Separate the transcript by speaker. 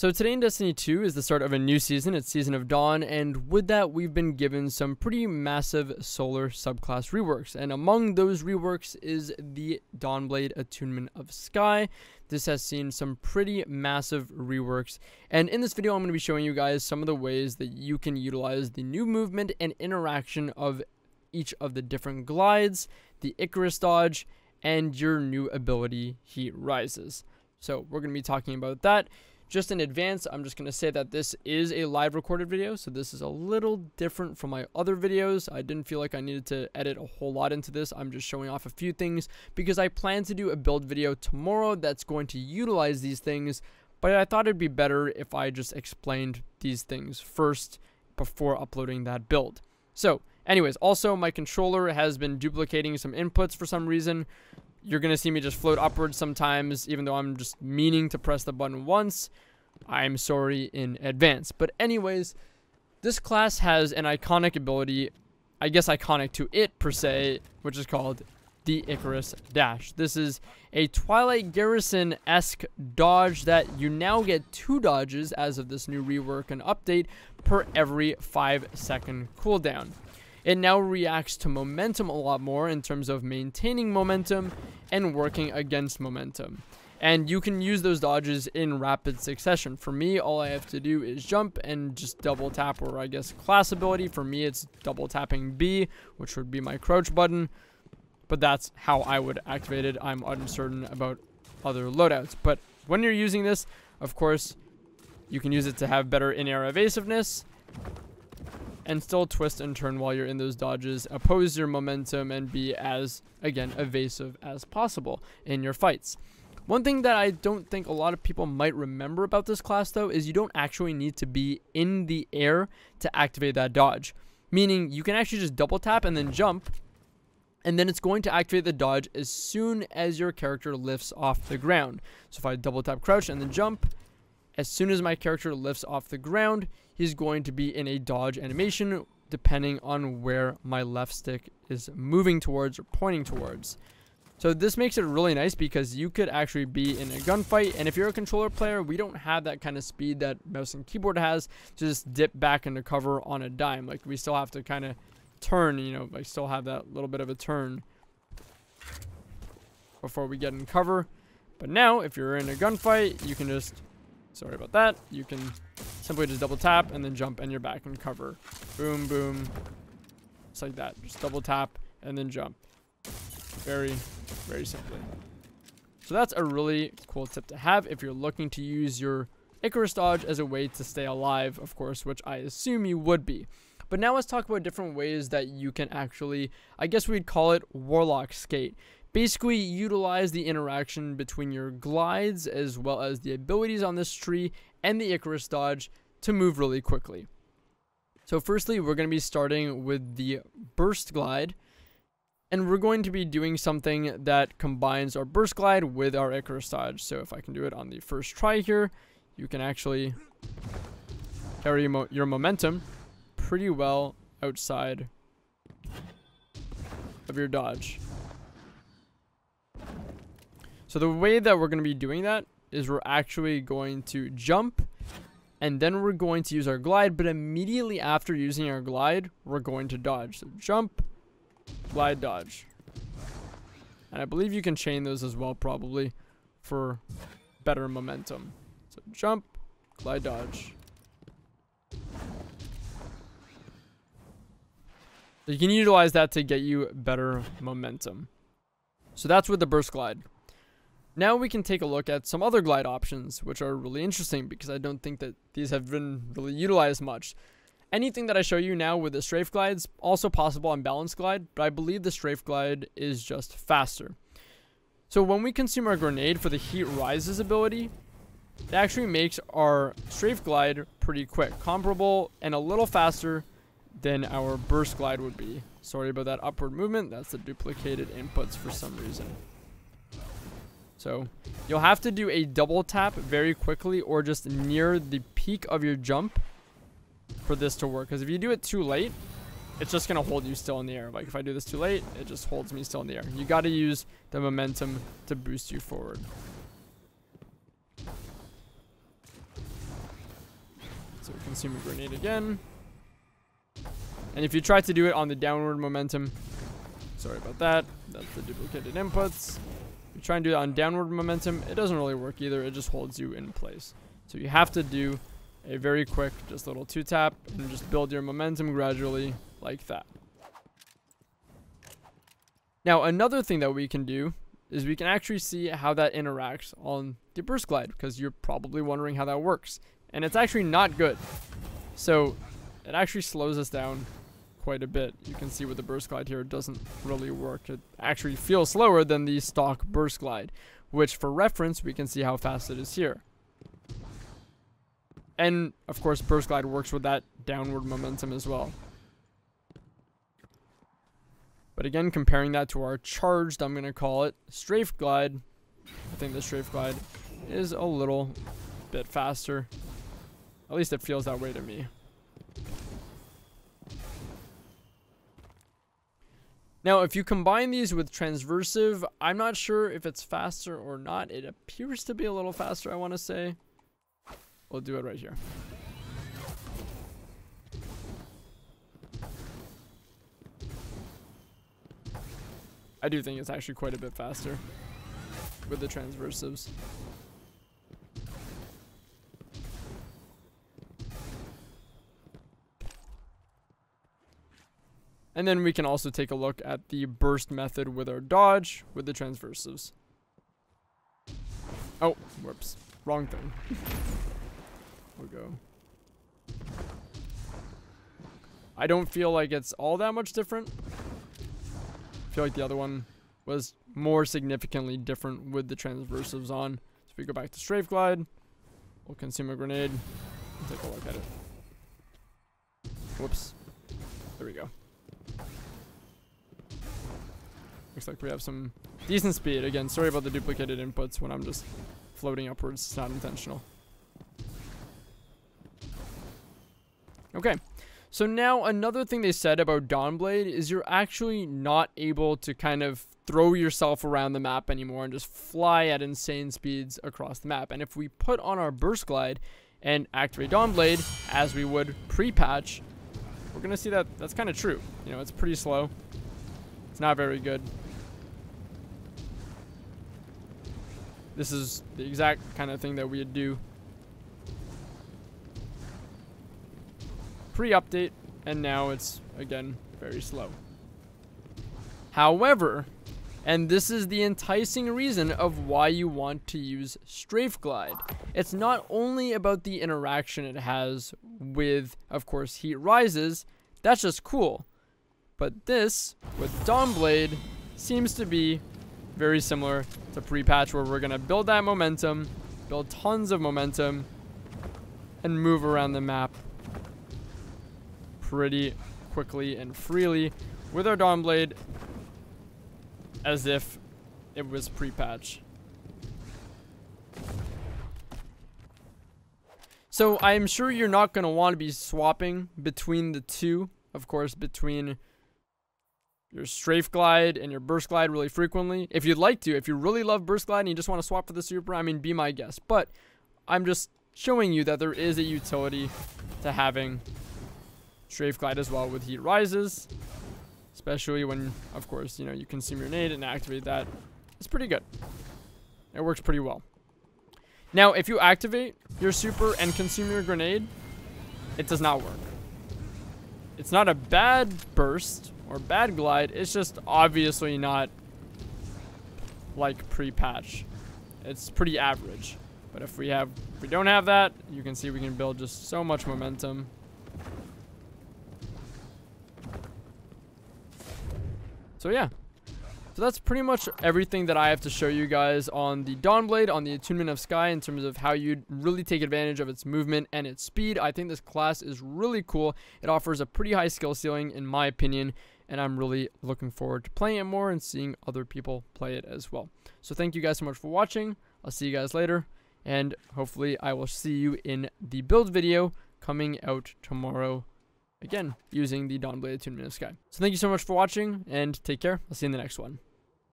Speaker 1: So today in Destiny 2 is the start of a new season, it's Season of Dawn, and with that we've been given some pretty massive solar subclass reworks, and among those reworks is the Dawnblade Attunement of Sky. This has seen some pretty massive reworks, and in this video I'm going to be showing you guys some of the ways that you can utilize the new movement and interaction of each of the different glides, the Icarus dodge, and your new ability Heat Rises. So we're going to be talking about that. Just in advance, I'm just going to say that this is a live recorded video, so this is a little different from my other videos. I didn't feel like I needed to edit a whole lot into this. I'm just showing off a few things because I plan to do a build video tomorrow that's going to utilize these things, but I thought it'd be better if I just explained these things first before uploading that build. So, anyways, also my controller has been duplicating some inputs for some reason you're going to see me just float upwards sometimes, even though I'm just meaning to press the button once. I'm sorry in advance. But anyways, this class has an iconic ability, I guess iconic to it per se, which is called the Icarus Dash. This is a Twilight Garrison-esque dodge that you now get two dodges as of this new rework and update per every 5 second cooldown. It now reacts to momentum a lot more in terms of maintaining momentum and working against momentum. And you can use those dodges in rapid succession. For me, all I have to do is jump and just double tap, or I guess class ability. For me, it's double tapping B, which would be my crouch button. But that's how I would activate it. I'm uncertain about other loadouts. But when you're using this, of course, you can use it to have better in-air evasiveness and still twist and turn while you're in those dodges, oppose your momentum, and be as, again, evasive as possible in your fights. One thing that I don't think a lot of people might remember about this class, though, is you don't actually need to be in the air to activate that dodge. Meaning, you can actually just double tap and then jump, and then it's going to activate the dodge as soon as your character lifts off the ground. So if I double tap crouch and then jump, as soon as my character lifts off the ground, he's going to be in a dodge animation depending on where my left stick is moving towards or pointing towards. So this makes it really nice because you could actually be in a gunfight and if you're a controller player, we don't have that kind of speed that mouse and keyboard has to just dip back into cover on a dime. Like we still have to kind of turn, you know, I still have that little bit of a turn before we get in cover. But now, if you're in a gunfight, you can just Sorry about that. You can simply just double tap and then jump and you're back in cover. Boom, boom. Just like that. Just double tap and then jump. Very, very simply. So that's a really cool tip to have if you're looking to use your Icarus dodge as a way to stay alive, of course, which I assume you would be. But now let's talk about different ways that you can actually, I guess we'd call it Warlock Skate basically utilize the interaction between your glides as well as the abilities on this tree and the Icarus dodge to move really quickly. So firstly, we're going to be starting with the burst glide. And we're going to be doing something that combines our burst glide with our Icarus dodge. So if I can do it on the first try here, you can actually carry mo your momentum pretty well outside of your dodge. So the way that we're going to be doing that is we're actually going to jump and then we're going to use our glide, but immediately after using our glide, we're going to dodge. So jump, glide, dodge. And I believe you can chain those as well, probably, for better momentum. So jump, glide, dodge. So you can utilize that to get you better momentum. So that's with the burst glide. Now we can take a look at some other glide options, which are really interesting because I don't think that these have been really utilized much. Anything that I show you now with the strafe glides, is also possible on balance glide, but I believe the strafe glide is just faster. So when we consume our grenade for the heat rises ability, it actually makes our strafe glide pretty quick, comparable and a little faster than our burst glide would be. Sorry about that upward movement, that's the duplicated inputs for some reason. So you'll have to do a double tap very quickly or just near the peak of your jump for this to work. Because if you do it too late, it's just going to hold you still in the air. Like if I do this too late, it just holds me still in the air. You got to use the momentum to boost you forward. So consume a grenade again. And if you try to do it on the downward momentum, sorry about that, that's the duplicated inputs. You try and do it on downward momentum, it doesn't really work either, it just holds you in place. So you have to do a very quick, just little two tap, and just build your momentum gradually like that. Now, another thing that we can do is we can actually see how that interacts on the burst glide, because you're probably wondering how that works. And it's actually not good. So, it actually slows us down quite a bit. You can see with the burst glide here, it doesn't really work. It actually feels slower than the stock burst glide, which for reference, we can see how fast it is here. And of course, burst glide works with that downward momentum as well. But again, comparing that to our charged, I'm going to call it strafe glide. I think the strafe glide is a little bit faster. At least it feels that way to me. Now, if you combine these with transversive, I'm not sure if it's faster or not. It appears to be a little faster, I want to say. We'll do it right here. I do think it's actually quite a bit faster with the transversives. And then we can also take a look at the burst method with our dodge with the transversives. Oh, whoops. Wrong thing. we'll go. I don't feel like it's all that much different. I feel like the other one was more significantly different with the transversives on. So if we go back to strafe glide, we'll consume a grenade. Take a look at it. Whoops. There we go. Looks like we have some decent speed. Again, sorry about the duplicated inputs when I'm just floating upwards. It's not intentional. Okay. So now another thing they said about Dawnblade is you're actually not able to kind of throw yourself around the map anymore and just fly at insane speeds across the map. And if we put on our burst glide and activate Dawnblade as we would pre-patch, we're going to see that that's kind of true. You know, it's pretty slow. It's not very good. This is the exact kind of thing that we'd do pre-update, and now it's, again, very slow. However, and this is the enticing reason of why you want to use Strafe Glide. It's not only about the interaction it has with, of course, Heat Rises, that's just cool. But this, with Dawnblade, seems to be very similar to pre-patch where we're going to build that momentum, build tons of momentum, and move around the map pretty quickly and freely with our Dawnblade as if it was pre-patch. So I'm sure you're not going to want to be swapping between the two, of course, between your strafe glide and your burst glide really frequently. If you'd like to, if you really love burst glide and you just want to swap for the super, I mean, be my guest. But I'm just showing you that there is a utility to having strafe glide as well with heat rises. Especially when, of course, you know, you consume your nade and activate that. It's pretty good. It works pretty well. Now, if you activate your super and consume your grenade, it does not work. It's not a bad burst, or bad glide. It's just obviously not like pre-patch. It's pretty average. But if we have, if we don't have that, you can see we can build just so much momentum. So yeah, so that's pretty much everything that I have to show you guys on the Dawnblade, on the Attunement of Sky, in terms of how you'd really take advantage of its movement and its speed. I think this class is really cool. It offers a pretty high skill ceiling, in my opinion, and I'm really looking forward to playing it more and seeing other people play it as well. So thank you guys so much for watching. I'll see you guys later, and hopefully I will see you in the build video coming out tomorrow, again, using the Dawnblade Attunement of Sky. So thank you so much for watching, and take care. I'll see you in the next one.